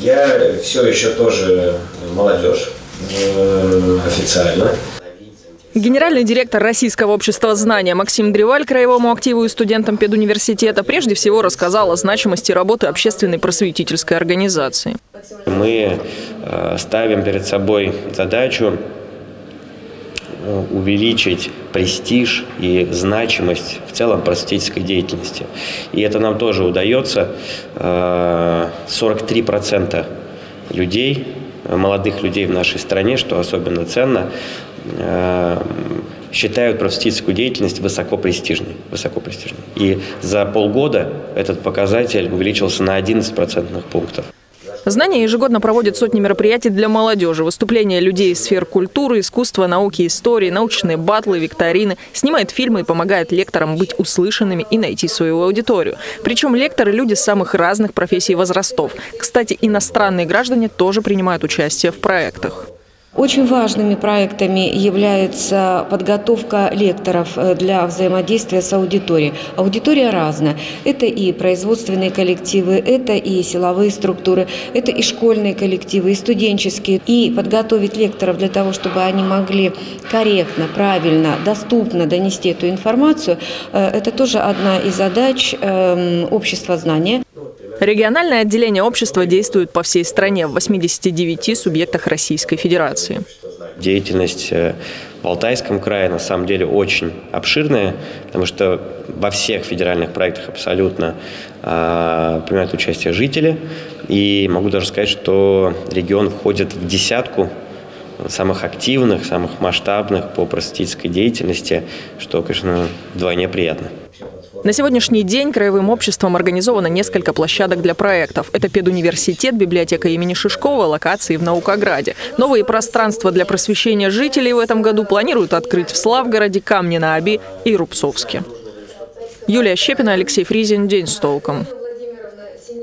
Я все еще тоже молодежь э, официально. Генеральный директор Российского общества знания Максим Древаль краевому активу и студентам педуниверситета прежде всего рассказал о значимости работы общественной просветительской организации. Мы э, ставим перед собой задачу увеличить престиж и значимость в целом просветительской деятельности. И это нам тоже удается. 43% э, людей, молодых людей в нашей стране, что особенно ценно, считают просветительскую деятельность высокопрестижной, высокопрестижной. И за полгода этот показатель увеличился на 11 процентных пунктов. Знания ежегодно проводят сотни мероприятий для молодежи. Выступления людей из сфер культуры, искусства, науки, истории, научные батлы, викторины. Снимает фильмы и помогает лекторам быть услышанными и найти свою аудиторию. Причем лекторы – люди самых разных профессий и возрастов. Кстати, иностранные граждане тоже принимают участие в проектах. Очень важными проектами является подготовка лекторов э, для взаимодействия с аудиторией. Аудитория разная. Это и производственные коллективы, это и силовые структуры, это и школьные коллективы, и студенческие. И подготовить лекторов для того, чтобы они могли корректно, правильно, доступно донести эту информацию, э, это тоже одна из задач эм, общества знания. Региональное отделение общества действует по всей стране в 89 субъектах Российской Федерации. Деятельность э, в Алтайском крае на самом деле очень обширная, потому что во всех федеральных проектах абсолютно э, принимают участие жители. И могу даже сказать, что регион входит в десятку самых активных, самых масштабных по просветительской деятельности, что, конечно, вдвойне приятно. На сегодняшний день Краевым обществом организовано несколько площадок для проектов. Это педуниверситет, библиотека имени Шишкова, локации в Наукограде. Новые пространства для просвещения жителей в этом году планируют открыть в Славгороде, Камне-на-Оби и Рубцовске. Юлия Щепина, Алексей Фризин. День с толком.